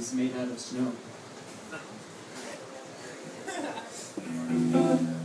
is made out of snow.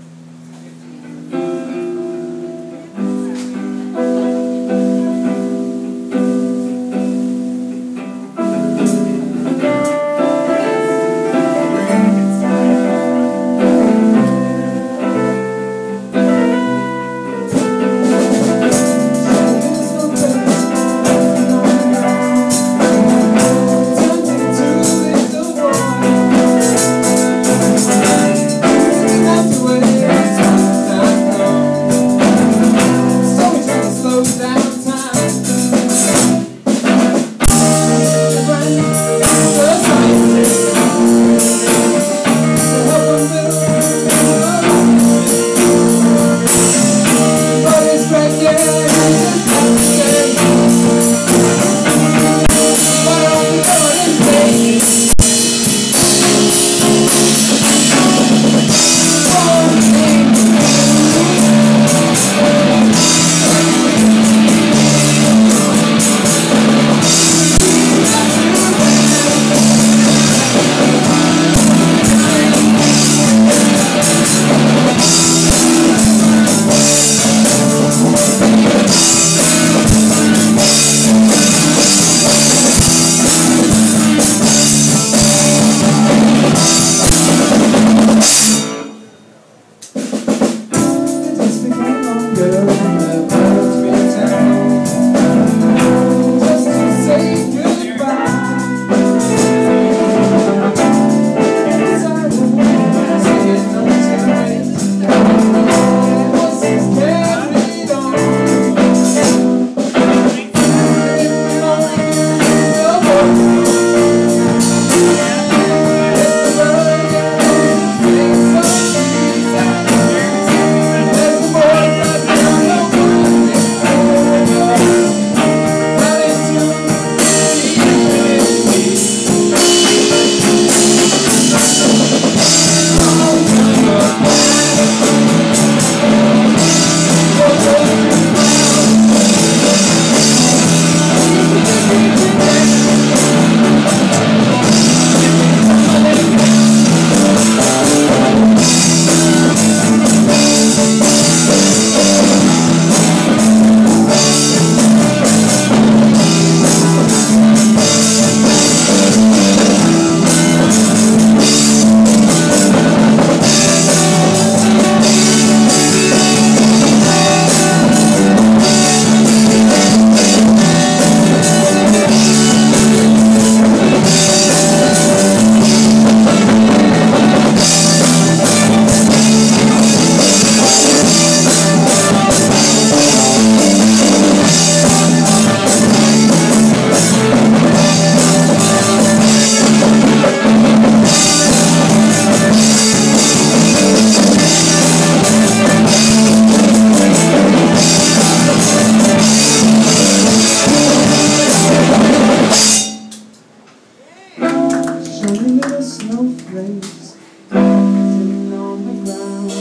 no place sitting on the ground.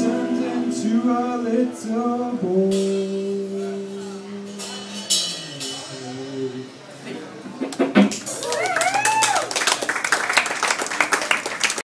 Turned into a little